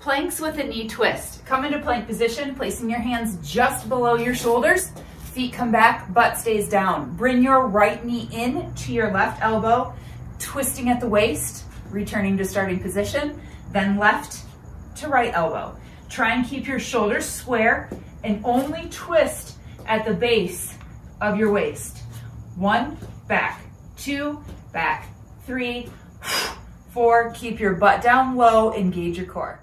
Planks with a knee twist. Come into plank position, placing your hands just below your shoulders. Feet come back, butt stays down. Bring your right knee in to your left elbow, twisting at the waist, returning to starting position, then left to right elbow. Try and keep your shoulders square and only twist at the base of your waist. One, back, two, back, three, four. Keep your butt down low, engage your core.